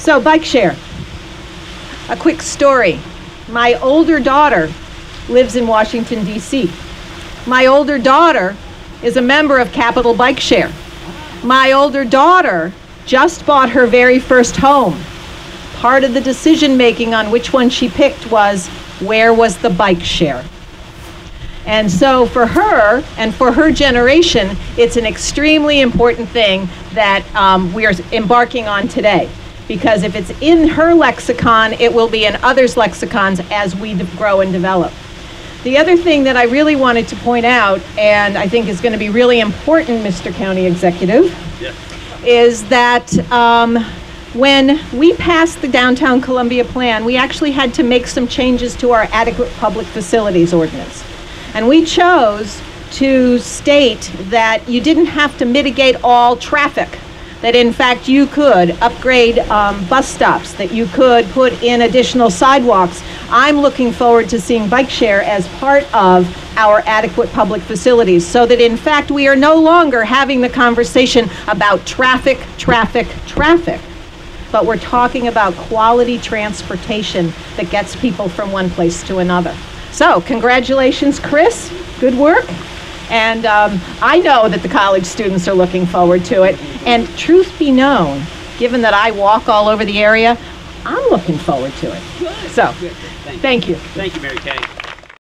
So, bike share. A quick story. My older daughter lives in Washington, D.C. My older daughter is a member of Capital Bikeshare. My older daughter just bought her very first home. Part of the decision making on which one she picked was where was the bike share? And so for her and for her generation, it's an extremely important thing that um, we are embarking on today. Because if it's in her lexicon, it will be in others' lexicons as we grow and develop. The other thing that I really wanted to point out, and I think is going to be really important, Mr. County Executive, is that um, when we passed the Downtown Columbia Plan, we actually had to make some changes to our adequate public facilities ordinance. And we chose to state that you didn't have to mitigate all traffic, that in fact you could upgrade um, bus stops, that you could put in additional sidewalks. I'm looking forward to seeing bike share as part of our adequate public facilities, so that in fact we are no longer having the conversation about traffic, traffic, traffic but we're talking about quality transportation that gets people from one place to another. So, congratulations, Chris. Good work. And um, I know that the college students are looking forward to it. And truth be known, given that I walk all over the area, I'm looking forward to it. So, thank you. Thank you, Mary Kay.